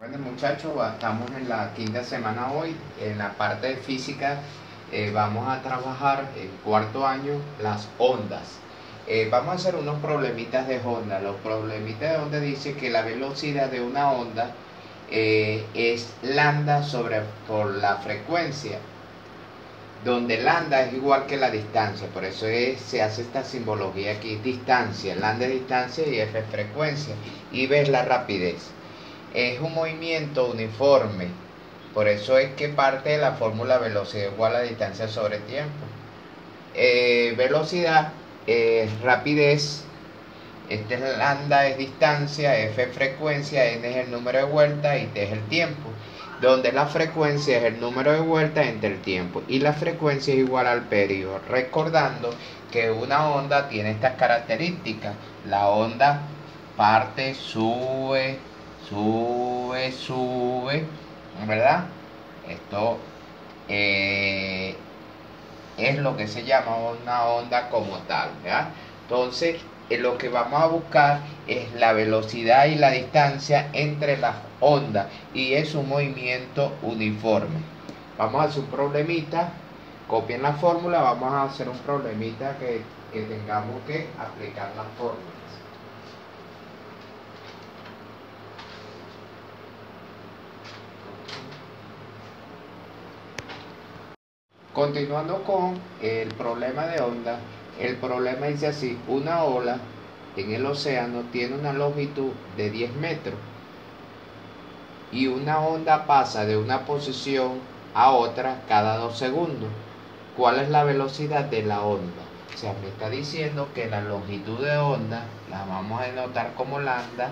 Bueno muchachos, estamos en la quinta semana hoy, en la parte de física eh, vamos a trabajar en cuarto año las ondas. Eh, vamos a hacer unos problemitas de onda. Los problemitas de onda dice que la velocidad de una onda eh, es lambda sobre por la frecuencia, donde lambda es igual que la distancia, por eso se hace esta simbología aquí, distancia, lambda es distancia y f es frecuencia, y ves la rapidez es un movimiento uniforme. Por eso es que parte de la fórmula velocidad igual a distancia sobre tiempo. Eh, velocidad es rapidez, este es lambda es distancia, f es frecuencia, n es el número de vueltas y t es el tiempo. Donde la frecuencia es el número de vueltas entre el tiempo y la frecuencia es igual al periodo. Recordando que una onda tiene estas características. La onda parte, sube, sube, sube, ¿verdad? Esto eh, es lo que se llama una onda como tal, ¿verdad? Entonces, eh, lo que vamos a buscar es la velocidad y la distancia entre las ondas y es un movimiento uniforme. Vamos a hacer un problemita, copien la fórmula, vamos a hacer un problemita que, que tengamos que aplicar la fórmula. Continuando con el problema de onda, el problema dice así, una ola en el océano tiene una longitud de 10 metros y una onda pasa de una posición a otra cada dos segundos. ¿Cuál es la velocidad de la onda? O sea, me está diciendo que la longitud de onda, la vamos a denotar como lambda,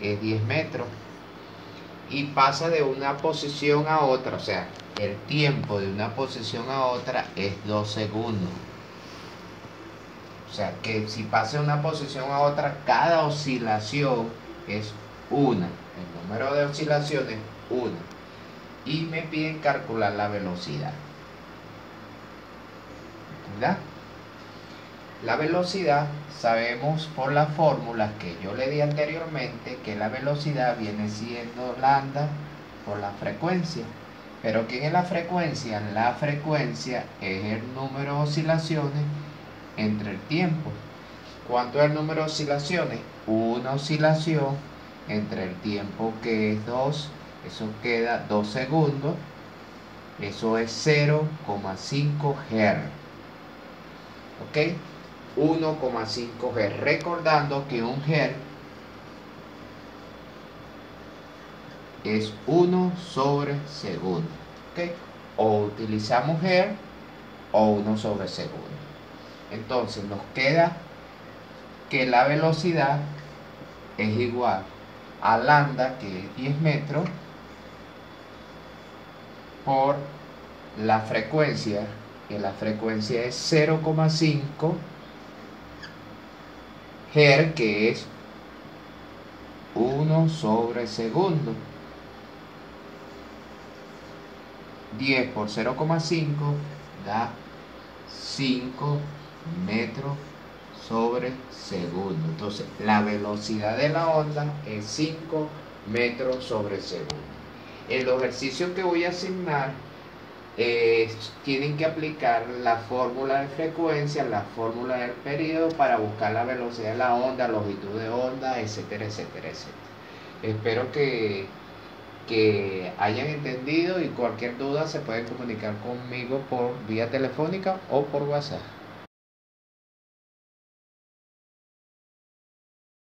es 10 metros y pasa de una posición a otra, o sea, el tiempo de una posición a otra es 2 segundos. O sea, que si pasa de una posición a otra, cada oscilación es una. El número de oscilaciones, una. Y me piden calcular la velocidad. ¿Verdad? La velocidad sabemos por las fórmulas que yo le di anteriormente que la velocidad viene siendo lambda por la frecuencia. Pero ¿quién es la frecuencia? La frecuencia es el número de oscilaciones entre el tiempo. ¿Cuánto es el número de oscilaciones? Una oscilación entre el tiempo que es 2, eso queda 2 segundos, eso es 0,5 Hz. ¿Ok? 1,5 Hz. Recordando que un Hz es 1 sobre segundo. O utilizamos Hz o 1 sobre segundo. Entonces nos queda que la velocidad es igual a lambda, que es 10 metros, por la frecuencia, que la frecuencia es 0,5 Her, que es 1 sobre segundo. 10 por 0,5 da 5 metros sobre segundo. Entonces, la velocidad de la onda es 5 metros sobre segundo. El ejercicio que voy a asignar tienen que aplicar la fórmula de frecuencia, la fórmula del periodo para buscar la velocidad de la onda, longitud de onda, etcétera, etcétera, etcétera. Espero que, que hayan entendido y cualquier duda se pueden comunicar conmigo por vía telefónica o por WhatsApp.